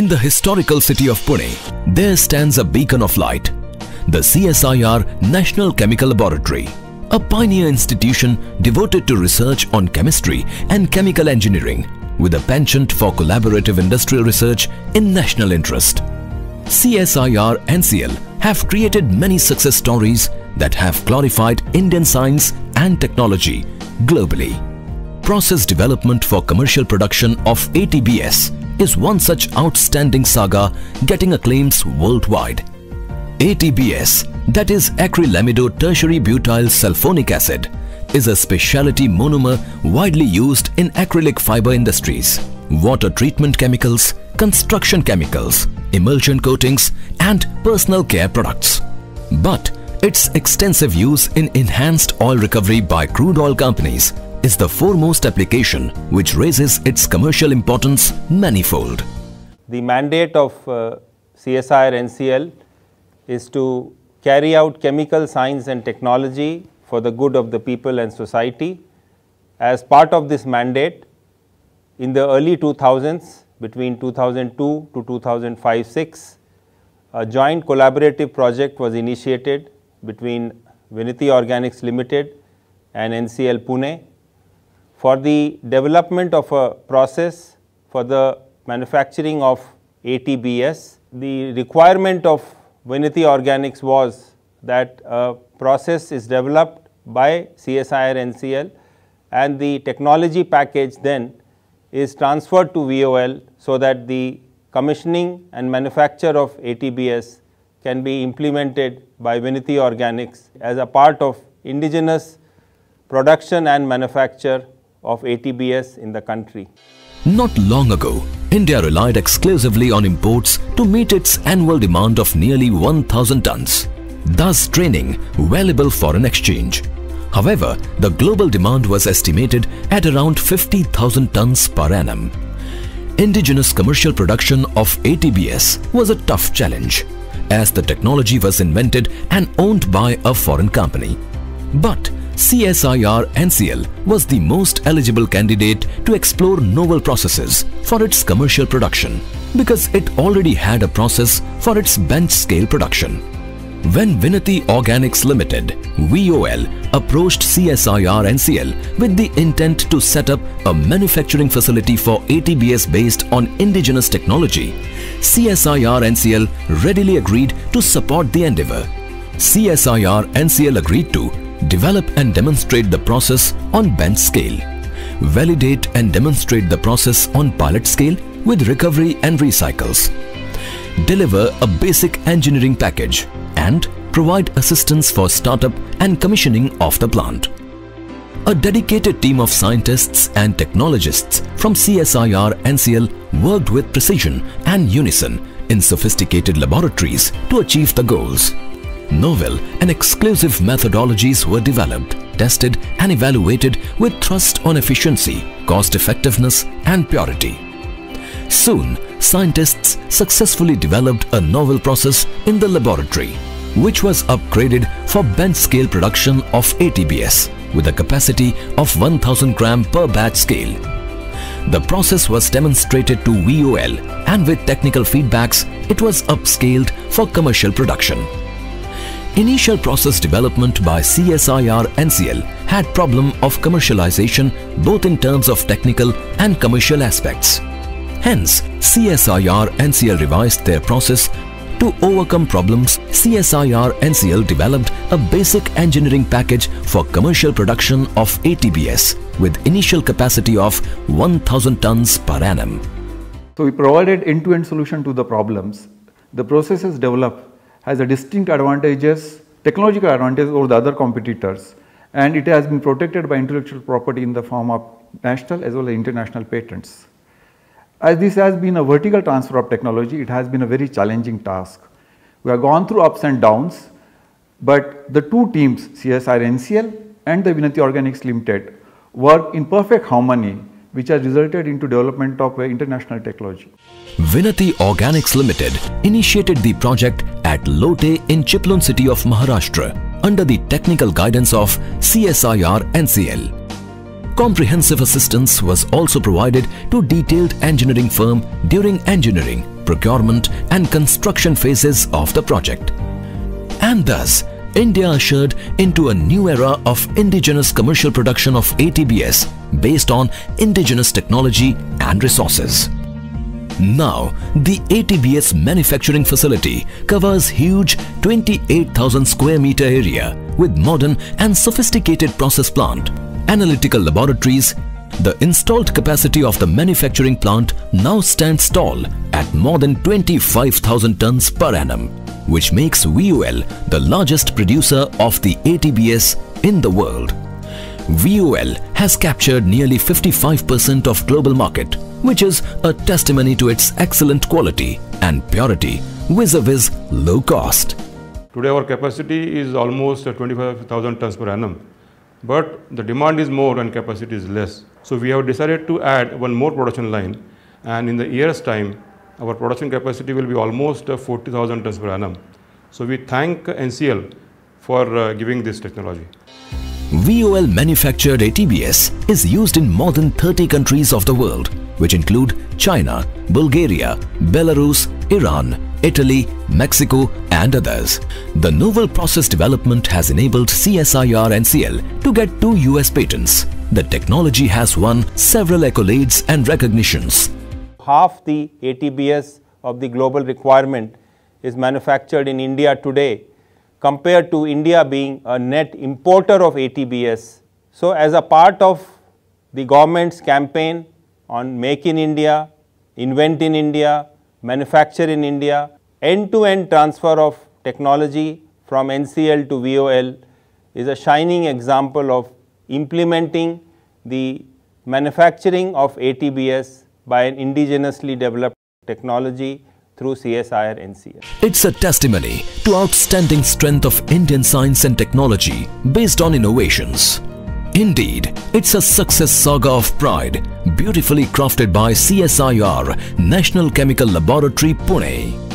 In the historical city of Pune, there stands a beacon of light, the CSIR National Chemical Laboratory, a pioneer institution devoted to research on chemistry and chemical engineering with a penchant for collaborative industrial research in national interest. CSIR NCL have created many success stories that have glorified Indian science and technology globally. Process development for commercial production of ATBS is one such outstanding saga getting acclaims worldwide. ATBS, that is acrylamido tertiary butyl sulfonic acid, is a specialty monomer widely used in acrylic fiber industries, water treatment chemicals, construction chemicals, emulsion coatings and personal care products. But its extensive use in enhanced oil recovery by crude oil companies is the foremost application which raises its commercial importance manifold. The mandate of uh, CSIR NCL is to carry out chemical science and technology for the good of the people and society. As part of this mandate, in the early 2000s, between 2002 to 2005-6, a joint collaborative project was initiated between Vinati Organics Limited and NCL Pune for the development of a process for the manufacturing of ATBS. The requirement of Vinati Organics was that a process is developed by CSIR NCL and the technology package then is transferred to VOL so that the commissioning and manufacture of ATBS can be implemented by Vinati Organics as a part of indigenous production and manufacture of ATBS in the country. Not long ago, India relied exclusively on imports to meet its annual demand of nearly 1000 tons, thus draining valuable foreign exchange. However, the global demand was estimated at around 50,000 tons per annum. Indigenous commercial production of ATBS was a tough challenge as the technology was invented and owned by a foreign company. But CSIR NCL was the most eligible candidate to explore novel processes for its commercial production because it already had a process for its bench scale production. When Vinati Organics Limited VOL approached CSIR NCL with the intent to set up a manufacturing facility for ATBS based on indigenous technology, CSIR NCL readily agreed to support the endeavor. CSIR NCL agreed to develop and demonstrate the process on bench scale, validate and demonstrate the process on pilot scale with recovery and recycles, deliver a basic engineering package and provide assistance for startup and commissioning of the plant. A dedicated team of scientists and technologists from CSIR NCL worked with precision and unison in sophisticated laboratories to achieve the goals. Novel and exclusive methodologies were developed, tested and evaluated with thrust on efficiency, cost effectiveness and purity. Soon, scientists successfully developed a novel process in the laboratory, which was upgraded for bench scale production of ATBS with a capacity of 1000 gram per batch scale. The process was demonstrated to VOL and with technical feedbacks, it was upscaled for commercial production. Initial process development by CSIR NCL had problem of commercialization both in terms of technical and commercial aspects. Hence, CSIR NCL revised their process to overcome problems, CSIR NCL developed a basic engineering package for commercial production of ATBS with initial capacity of 1000 tons per annum. So we provided end-to-end -end solution to the problems. The processes developed has a distinct advantages, technological advantage over the other competitors and it has been protected by intellectual property in the form of national as well as international patents. As this has been a vertical transfer of technology, it has been a very challenging task. We have gone through ups and downs, but the two teams CSIR NCL and the Vinati Organics Limited work in perfect harmony which has resulted into development of international technology. Vinati Organics Limited initiated the project at Lote in Chiplun city of Maharashtra under the technical guidance of CSIR NCL. Comprehensive assistance was also provided to detailed engineering firm during engineering, procurement and construction phases of the project. And thus, India ushered into a new era of indigenous commercial production of ATBS based on indigenous technology and resources. Now, the ATBS manufacturing facility covers huge 28,000 square meter area with modern and sophisticated process plant, analytical laboratories. The installed capacity of the manufacturing plant now stands tall at more than 25,000 tons per annum, which makes VOL the largest producer of the ATBS in the world. VOL has captured nearly 55% of global market, which is a testimony to its excellent quality and purity vis-a-vis low cost. Today our capacity is almost 25,000 tons per annum, but the demand is more and capacity is less. So we have decided to add one more production line and in the year's time our production capacity will be almost 40,000 tons per annum. So we thank NCL for uh, giving this technology. VOL manufactured ATBS is used in more than 30 countries of the world, which include China, Bulgaria, Belarus, Iran, Italy, Mexico and others. The novel process development has enabled CSIR NCL to get two US patents. The technology has won several accolades and recognitions. Half the ATBS of the global requirement is manufactured in India today compared to India being a net importer of ATBS. So, as a part of the government's campaign on Make in India, Invent in India, Manufacture in India, end-to-end -end transfer of technology from NCL to VOL is a shining example of implementing the manufacturing of ATBS by an indigenously developed technology through CSIR NCL. It's a testimony to outstanding strength of Indian science and technology based on innovations. Indeed, it's a success saga of pride, beautifully crafted by CSIR, National Chemical Laboratory, Pune.